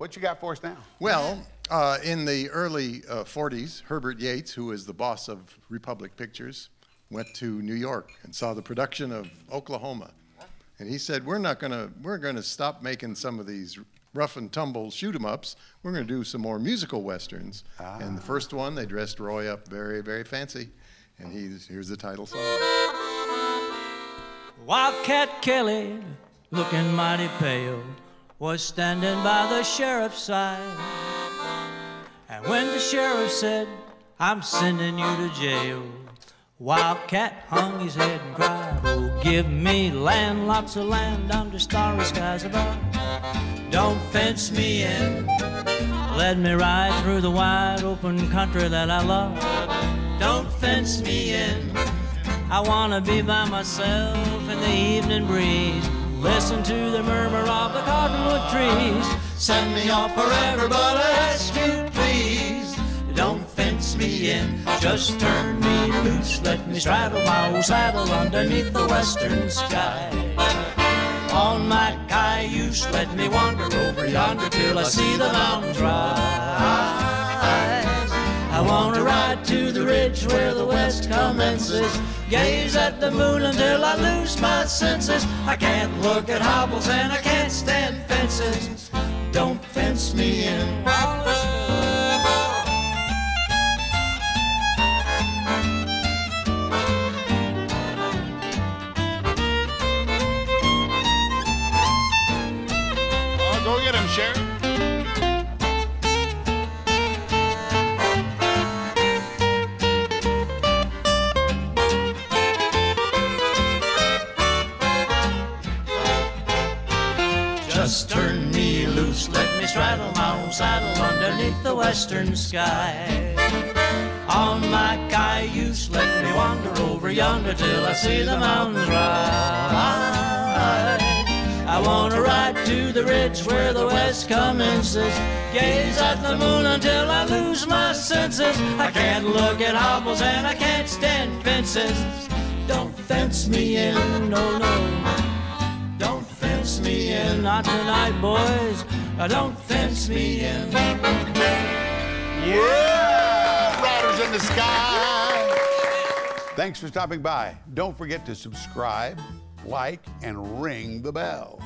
What you got for us now? Well, uh, in the early uh, 40s, Herbert Yates, who was the boss of Republic Pictures, went to New York and saw the production of Oklahoma. And he said, "We're not going to we're going to stop making some of these rough and tumble shoot 'em ups. We're going to do some more musical westerns." And the first one, they dressed Roy up very very fancy, and he's here's the title song. Wildcat Kelly, looking mighty pale, was standing by the sheriff's side. And when the sheriff said, I'm sending you to jail, Wildcat hung his head and cried, Oh, give me land, lots of land under starry skies above. Don't fence me in, let me ride through the wide open country that I love. Don't fence me in. I wanna be by myself in the evening breeze. Trees. Send me off forever, but ask you please. Don't fence me in, just turn me loose. Let me straddle my old saddle underneath the western sky. On my cayuse, let me wander over yonder till I see the mountains rise. Wanna the ridge where the west commences. Gaze at the moon until I lose my senses. I can't look at hobbles and I can't stand fences. Don't fence me in. Oh, go get him, Sheriff. Just turn me loose, let me straddle my own saddle underneath the western sky. On my cayuse, let me wander over yonder till I see the mountains rise. I wanna ride to the ridge where the west commences. Gaze at the moon until I lose my senses. I can't look at hobbles and I can't stand fences. Don't fence me in, no, no. Don't fence me in, not tonight, boys. Don't fence me in. Yeah! Riders in the sky. Thanks for stopping by. Don't forget to subscribe, like, and ring the bell.